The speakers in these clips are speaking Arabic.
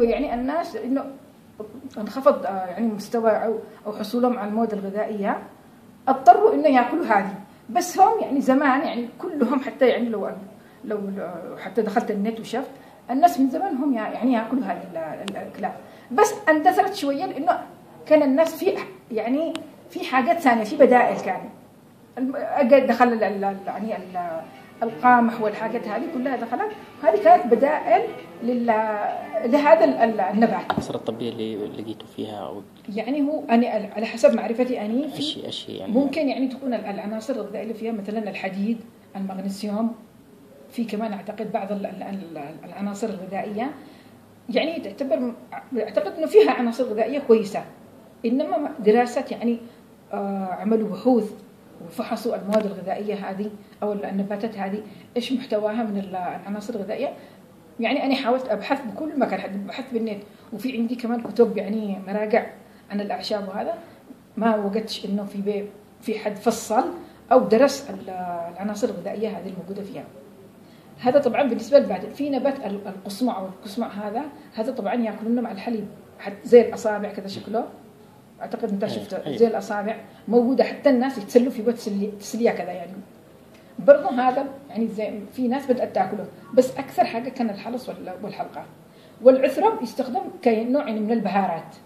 يعني الناس إنه انخفض آه، يعني مستوى أو حصولهم على المواد الغذائية. اضطروا إنه يأكلوا هذه. بس هم يعني زمان يعني كلهم حتى يعني لو لو حتى دخلت النت وشفت الناس من زمان هم يعني يأكلوا هذه ال- الأكلات. بس اندثرت شوية لإنه كان الناس في يعني في حاجات ثانية في بدائل كان. دخل يعني القامح والحاجات هذه كلها دخلت. هذه كانت بدائل لهذا ال- ال- النبات. العناصر الطبية اللي لقيتوا فيها أو يعني هو أنا على حسب معرفتي أني أشي أشي يعني. ممكن يعني تكون ال- العناصر الغذائيه اللي فيها مثلا الحديد المغنيسيوم في كمان أعتقد بعض ال- ال- ال- العناصر الغذائية. يعني تعتبر أعتقد إنه فيها عناصر غذائية كويسة. إنما دراسات يعني آه، عملوا بحوث وفحصوا المواد الغذائية هذه أو النباتات هذه إيش محتواها من ال- العناصر الغذائية؟ يعني أنا حاولت أبحث بكل مكان بحثت بالنت. وفي عندي كمان كتب يعني مراجع عن الأعشاب وهذا. ما وجدتش إنه في بي في حد فصل أو درس ال- العناصر الغذائية هذه الموجودة فيها. هذا طبعا بالنسبة لبعد. في نبات ال- القصمع أو القصمع هذا هذا طبعا يأكلونه مع الحليب. زي الأصابع كذا شكله. أعتقد أنت أيوة، شفته أيوة. زي الأصابع موجودة حتى الناس يتسلوا فيه تسليه تسليه كذا يعني. برضه هذا يعني زي في ناس بدأت تأكله بس أكثر حاجة كان الحلص وال- والحلقة. والعثرب يستخدم كنوع يعني من البهارات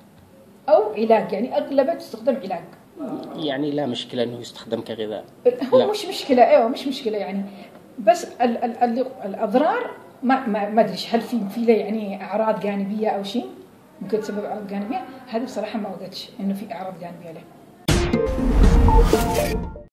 أو علاج يعني اغلبه تستخدم علاج. يعني لا مشكلة إنه يستخدم كغذاء. هو لا. مش مشكلة إيوه مش مشكلة يعني. بس ال ال ال الأضرار ما ما ما أدري هل في في له يعني أعراض جانبية أو شيء؟ ممكن تسبب اعراض جانبيه هذه بصراحة ما وجدتش إنه في أعراض جانبية له.